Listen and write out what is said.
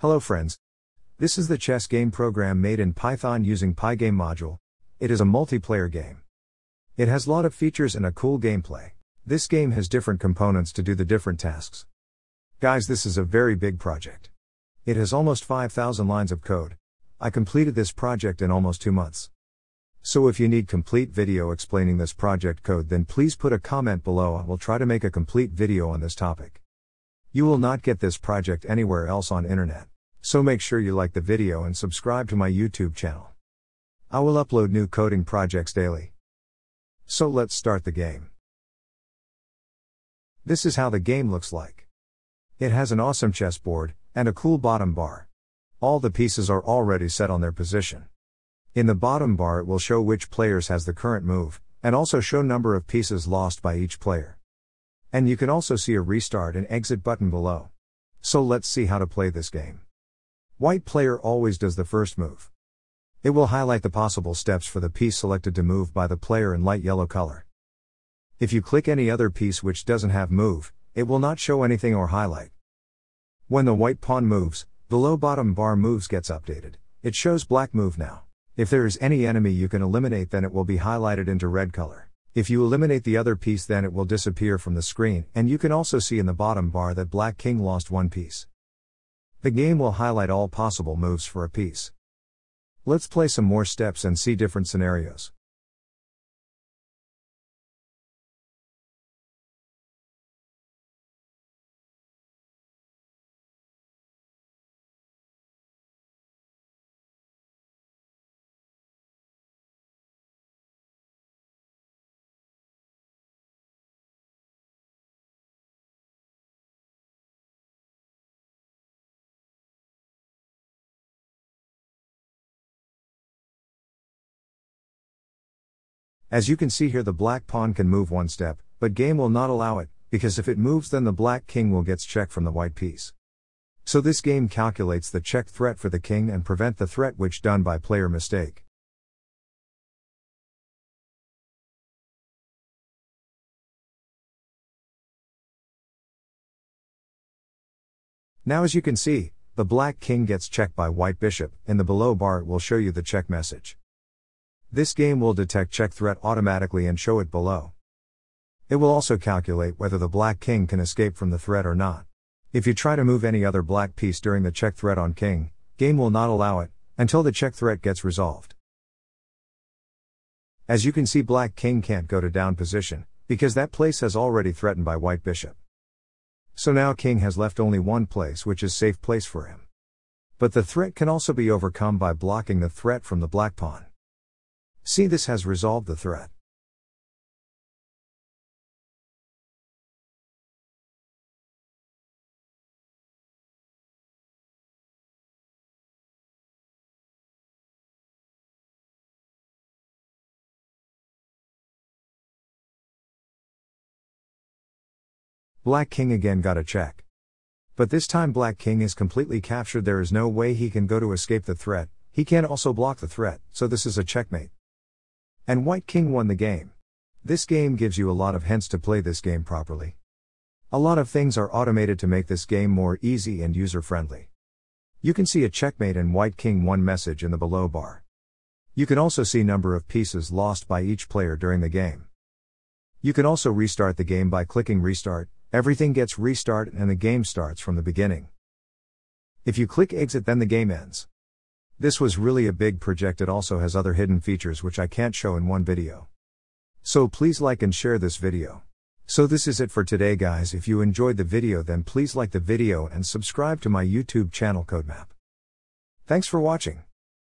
Hello friends. This is the chess game program made in Python using Pygame module. It is a multiplayer game. It has lot of features and a cool gameplay. This game has different components to do the different tasks. Guys, this is a very big project. It has almost 5000 lines of code. I completed this project in almost 2 months. So if you need complete video explaining this project code then please put a comment below I will try to make a complete video on this topic. You will not get this project anywhere else on internet. So make sure you like the video and subscribe to my YouTube channel. I will upload new coding projects daily. So let's start the game. This is how the game looks like. It has an awesome chessboard, and a cool bottom bar. All the pieces are already set on their position. In the bottom bar it will show which players has the current move, and also show number of pieces lost by each player. And you can also see a restart and exit button below. So let's see how to play this game. White player always does the first move. It will highlight the possible steps for the piece selected to move by the player in light yellow color. If you click any other piece which doesn't have move, it will not show anything or highlight. When the white pawn moves, the low bottom bar moves gets updated. It shows black move now. If there is any enemy you can eliminate then it will be highlighted into red color. If you eliminate the other piece then it will disappear from the screen and you can also see in the bottom bar that black king lost one piece. The game will highlight all possible moves for a piece. Let's play some more steps and see different scenarios. As you can see here the black pawn can move one step, but game will not allow it, because if it moves then the black king will gets check from the white piece. So this game calculates the check threat for the king and prevent the threat which done by player mistake. Now as you can see, the black king gets checked by white bishop, in the below bar will show you the check message. This game will detect check threat automatically and show it below. It will also calculate whether the black king can escape from the threat or not. If you try to move any other black piece during the check threat on king, game will not allow it, until the check threat gets resolved. As you can see black king can't go to down position, because that place has already threatened by white bishop. So now king has left only one place which is safe place for him. But the threat can also be overcome by blocking the threat from the black pawn. See this has resolved the threat. Black King again got a check. But this time Black King is completely captured there is no way he can go to escape the threat, he can also block the threat, so this is a checkmate. And White King won the game. This game gives you a lot of hints to play this game properly. A lot of things are automated to make this game more easy and user friendly. You can see a checkmate and White King 1 message in the below bar. You can also see number of pieces lost by each player during the game. You can also restart the game by clicking restart, everything gets restarted and the game starts from the beginning. If you click exit then the game ends. This was really a big project it also has other hidden features which I can't show in one video. So please like and share this video. So this is it for today guys if you enjoyed the video then please like the video and subscribe to my YouTube channel Codemap. Thanks for watching.